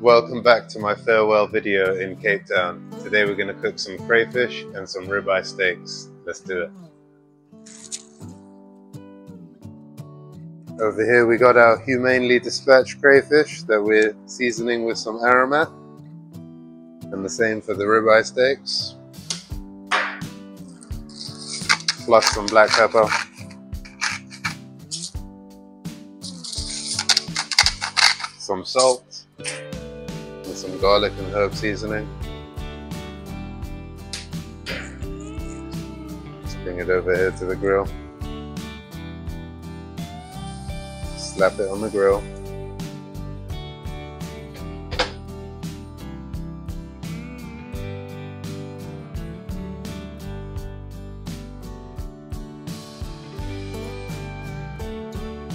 Welcome back to my farewell video in Cape Town. Today we're going to cook some crayfish and some ribeye steaks. Let's do it. Over here we got our humanely dispatched crayfish that we're seasoning with some aromat. And the same for the ribeye steaks. Plus some black pepper. Some salt and some garlic and herb seasoning. Let's bring it over here to the grill. Slap it on the grill.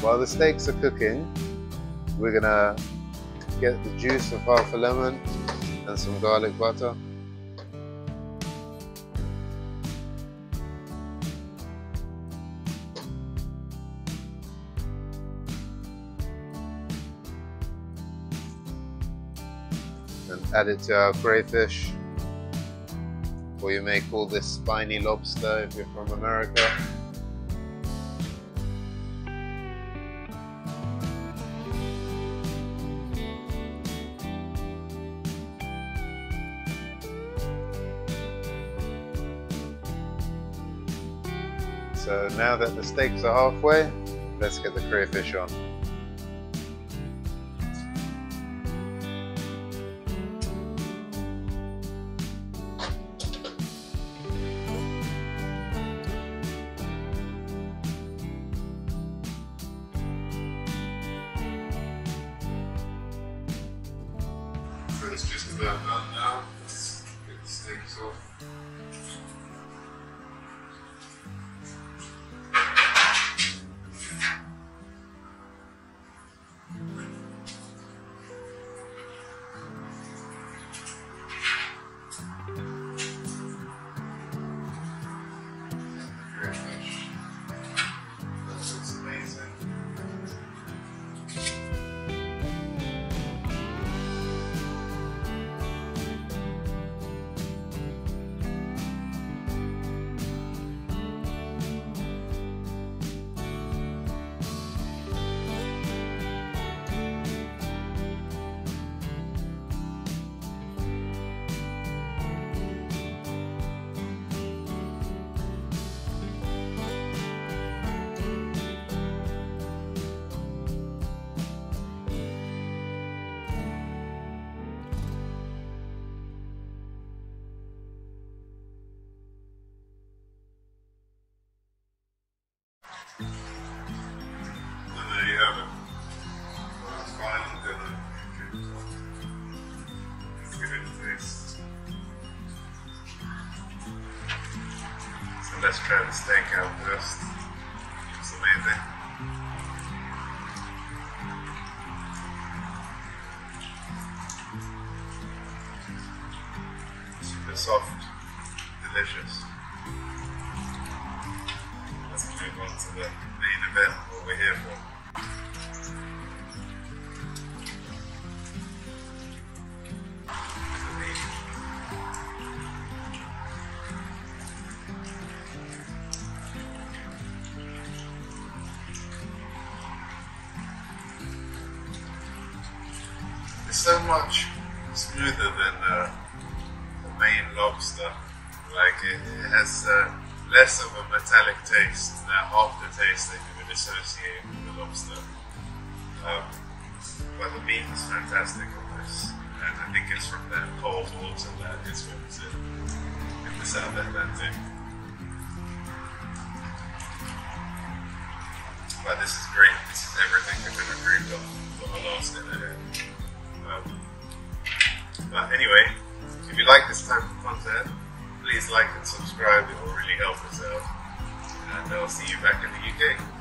While the steaks are cooking, we're gonna get the juice of half a lemon and some garlic butter. And add it to our crayfish, or you may call this spiny lobster if you're from America. So now that the steaks are halfway, let's get the crayfish on. It's just about done You have final dinner. A taste. So let's try the steak out first. It's amazing. Super soft, delicious. On to the main event, what we're here for. It's so much smoother than uh, the Maine lobster. Like it, it has uh, less of a metallic taste, that aftertaste that you would associate with the lobster. Um, but the meat is fantastic on this, and I think it's from that cold water that it swims in the South Atlantic. But this is great. This is everything I could have dreamed of for my last here. Um, but anyway, if you like this type of content, please like and subscribe. It will really help us out. And I'll see you back in the UK.